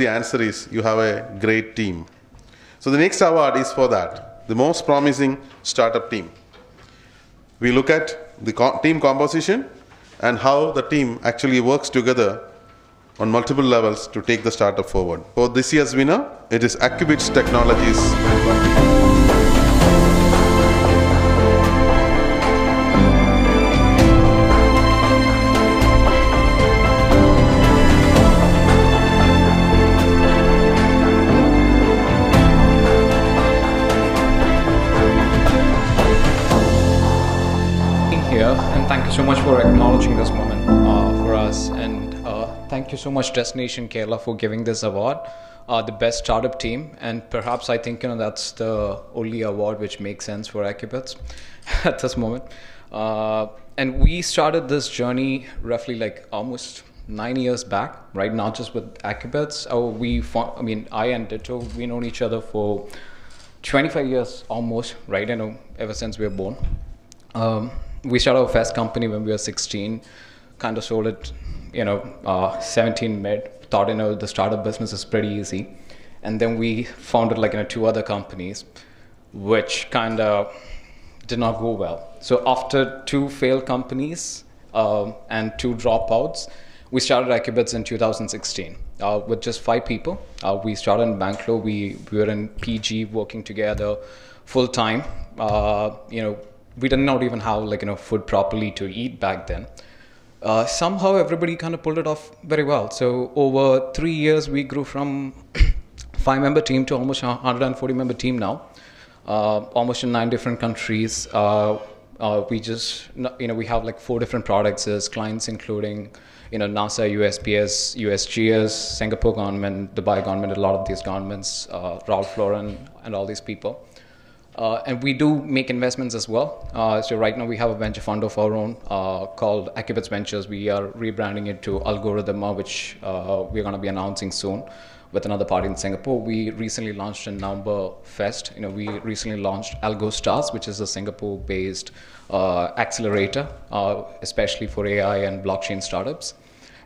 the answer is you have a great team. So the next award is for that, the most promising startup team. We look at the co- team composition and how the team actually works together on multiple levels to take the startup forward. For this year's winner, it is Accubits Technologies. Thank you so much for acknowledging this moment uh, for us. And uh, thank you so much destination kerala for giving this award uh, the best startup team. And perhaps i think you know that's the only award which makes sense for Accubits at this moment. Uh, and we started this journey roughly like almost nine years back right? Not just with Accubits uh, we i mean i and ditto we known each other for 25 years almost right? You know ever since we were born. Um, we started our first company when we were 16 kind of sold it you know uh, 17 mid thought you know the startup business is pretty easy and then we founded like you know two other companies which kind of did not go well so after two failed companies um, and two dropouts we started Accubits in 2016 uh, with just five people. Uh, we started in Bangalore. We, we were in PG working together full time. Uh, you know, we did not even have like you know food properly to eat back then. Uh, somehow everybody kind of pulled it off very well. So over three years, we grew from five member team to almost 140 member team now, uh, almost in nine different countries. Uh, uh, we just you know we have like four different products as clients, including you know NASA, USPS, USGS, Singapore government, Dubai government, a lot of these governments, uh, Ralph Lauren, and all these people. Uh, and we do make investments as well. Uh, so right now we have a venture fund of our own uh, called Accubits Ventures. We are rebranding it to Algorithma, which uh, we're going to be announcing soon with another party in Singapore. We recently launched in November Fest. You know, we recently launched Algo Stars, which is a Singapore-based uh, accelerator, uh, especially for AI and blockchain startups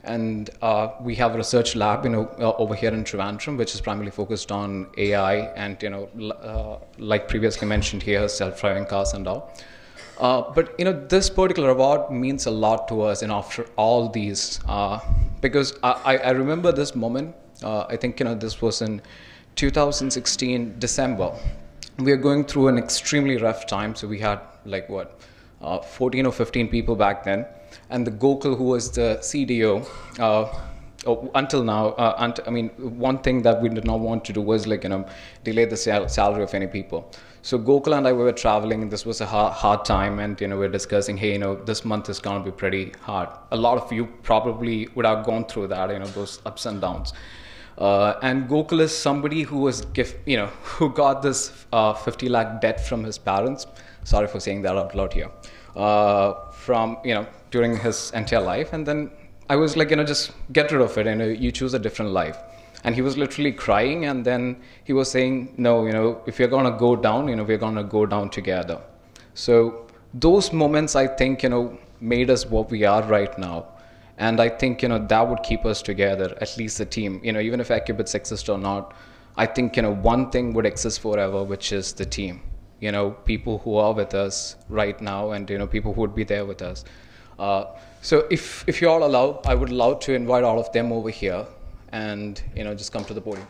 and uh, we have a research lab you know uh, over here in Trivandrum which is primarily focused on AI and you know uh, like previously mentioned here self-driving cars and all uh, but you know this particular award means a lot to us and after all these uh, because I, I remember this moment I think you know this was in 2016 December we are going through an extremely rough time so we had like what uh, 14 or 15 people back then. And the Gokul, who was the CDO, uh, oh, until now, uh, unt- I mean, one thing that we did not want to do was like, you know, delay the sal- salary of any people. So Gokul and I we were traveling, and this was a hard, hard time, and you know, we are discussing, hey, you know, this month is going to be pretty hard. A lot of you probably would have gone through that, you know, those ups and downs. Uh, and Gokul is somebody who was gift, you know, who got this uh, 50 lakh debt from his parents. Sorry for saying that out loud here. Uh, from you know during his entire life, and then I was like, you know, just get rid of it, and you, know, you choose a different life. And he was literally crying, and then he was saying, no, you know, if you're gonna go down, you know, we're gonna go down together. So those moments, I think, you know, made us what we are right now. And I think, you know, that would keep us together, at least the team. You know, even if Accubits exist or not, I think, you know, one thing would exist forever, which is the team. You know, people who are with us right now and, you know, people who would be there with us. Uh, so if, if you all allow, I would love to invite all of them over here and, you know, just come to the podium.